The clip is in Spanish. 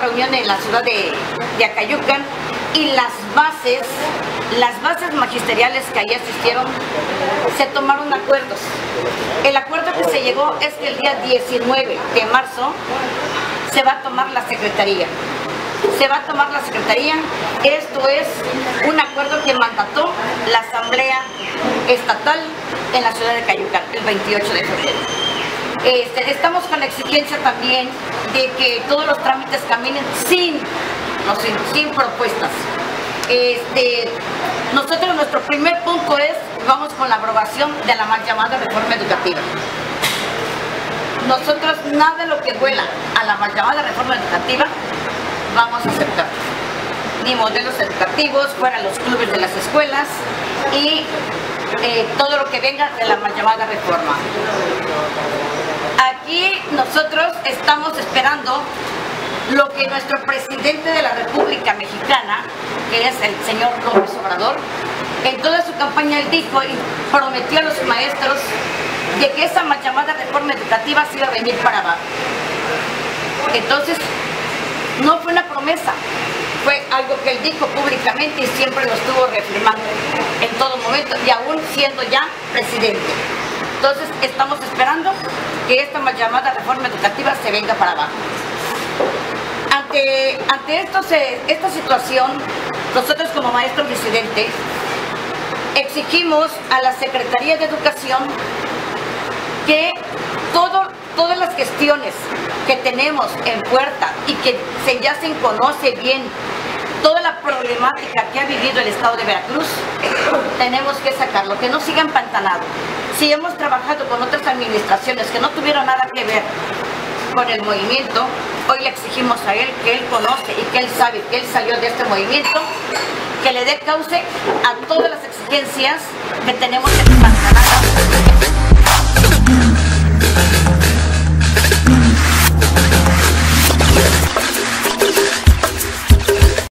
reunión en la ciudad de, Acayucan y las bases, las bases magisteriales que allí asistieron, se tomaron acuerdos. El acuerdo que se llegó es que el día 19 de marzo se va a tomar la secretaría. Se va a tomar la secretaría. Esto es un acuerdo que mandató la Asamblea Estatal en la ciudad de Cayucan el 28 de febrero. Este, estamos con la exigencia también de que todos los trámites caminen sin, sin propuestas. Este, nosotros nuestro primer punto es, vamos con la aprobación de la mal llamada reforma educativa. Nosotros nada de lo que vuela a la mal llamada reforma educativa vamos a aceptar. Ni modelos educativos, fuera los clubes de las escuelas y eh, todo lo que venga de la mal llamada reforma. Aquí nosotros estamos esperando lo que nuestro presidente de la República Mexicana, que es el señor López Obrador, en toda su campaña él dijo y prometió a los maestros de que esa mal llamada reforma educativa se iba a venir para abajo. Entonces, no fue una promesa, fue algo que él dijo públicamente y siempre lo estuvo reafirmando en todo momento y aún siendo ya presidente. Entonces estamos esperando que esta mal llamada reforma educativa se venga para abajo. Ante, ante esta situación, nosotros como maestros disidentes exigimos a la Secretaría de Educación que todo, todas las gestiones que tenemos en puerta y que se, ya se conoce bien toda la problemática que ha vivido el Estado de Veracruz, tenemos que sacarlo, que no siga empantanado. Si hemos trabajado con otras administraciones que no tuvieron nada que ver con el movimiento, hoy le exigimos a él que él conoce y que él sabe que él salió de este movimiento, que le dé cauce a todas las exigencias que tenemos empantanadas